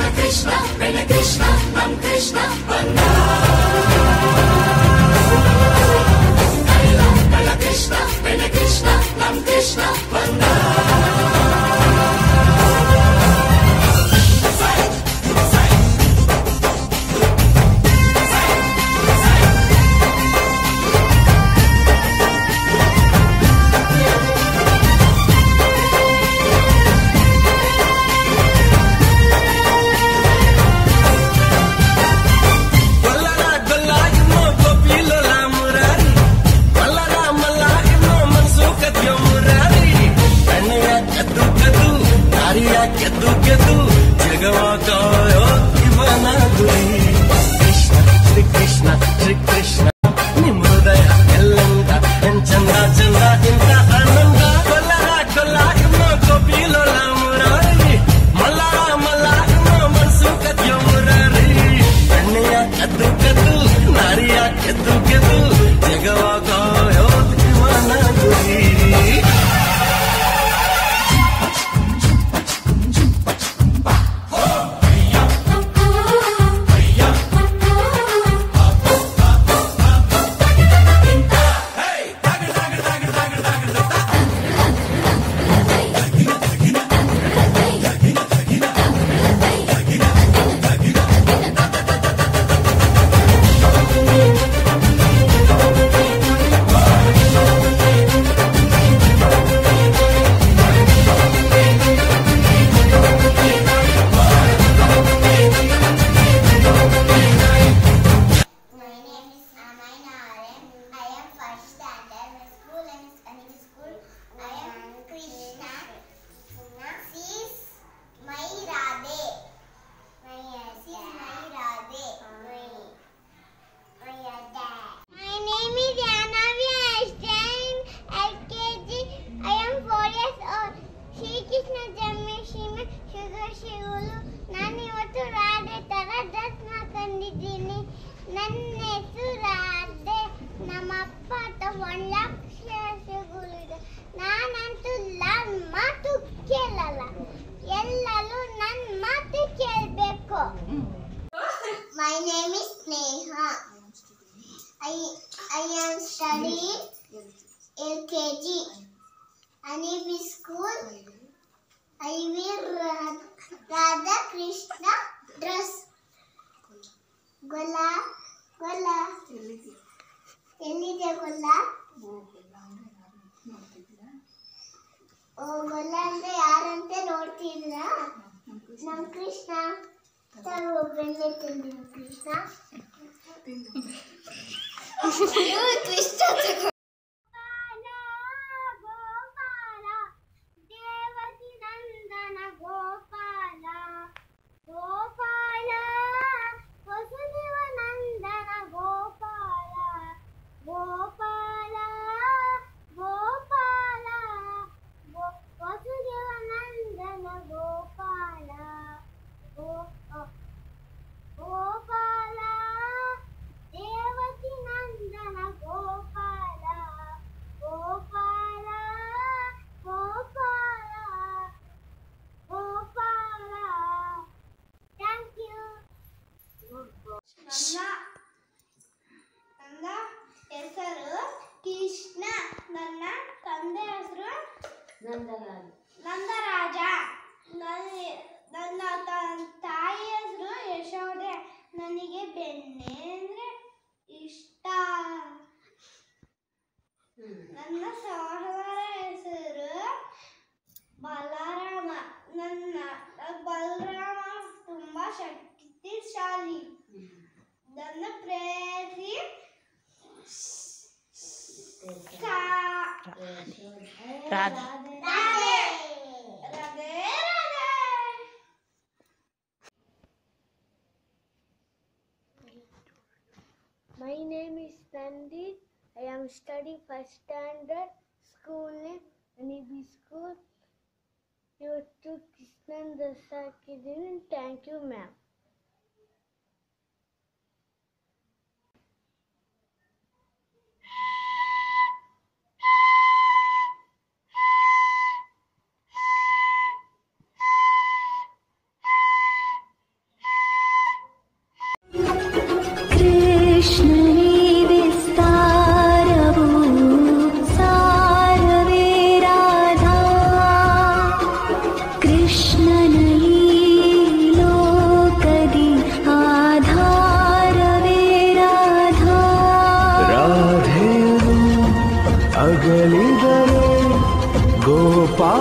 Rene Krishna, Rene Krishna, Ram Krishna, Vandana. Krishna, Rene Krishna, Ram Krishna, Vandana. భగవతాయ మనగురి Krishna Shri Krishna Shri Krishna నిమృదయ ఎల్లంత ఎంచంద చంద ఇంత ఆనంద కొల్లర కొల్లా ఇన్నో కోపిలో మురారి మల్లా మల్లా ఇన్నో మనసు కద్యో మురారి కన్నయ్య కద్దు కద్దు నారియా కద్దు కద్దు జగవాగా ನನ್ನ ಹೆಸರು ರಾಧೆ. ನಮ್ಮಪ್ಪ ಹತ್ರ ಒಂದು ಲಕ್ಷ ಹಸುಗಳಿದೆ ನಾನಂತೂ ನನ್ನ ಮಾತು ಕೇಳಲ್ಲ. ಎಲ್ಲರೂ ನನ್ನ ಮಾತು ಕೇಳಬೇಕು. My name is Sneha I I am study L K G Anibi school. I will Radha Radha Krishna dress. ಗೊಲ್ಲ? ಎಲ್ಲಿದೆ ಗೊಲ್ಲ? ಓ ಗೊಲ್ಲ ಅಂದ್ರೆ ಯಾರಂತೆ ನೋಡ್ತಿದ್ರ ನಮ್ ಕೃಷ್ಣ. ತಗೋ ಬೆಣ್ಣೆ ಕೃಷ್ಣ. ಕೃಷ್ಣ ನಂದರಾಜ. ನನ್ನ ತಾಯಿ ಹೆಸರು ಯಶೋದೆ ನನಗೆ ಬೆಣ್ಣೆ ಅಂದ್ರೆ ಇಷ್ಟ. ನನ್ನ ಸಹೋದರ ಹೆಸರು ಬಲರಾಮ. ನನ್ನ, ಬಲರಾಮ ತುಂಬಾ ಶಕ್ತಿಶಾಲಿ. ನನ್ನ ಪ್ರೇರಿ Radhe I am studying first standard school name Anibi School. Your to Krishnan Dasakidin. Thank you, ma'am. अगलिदरे Gopa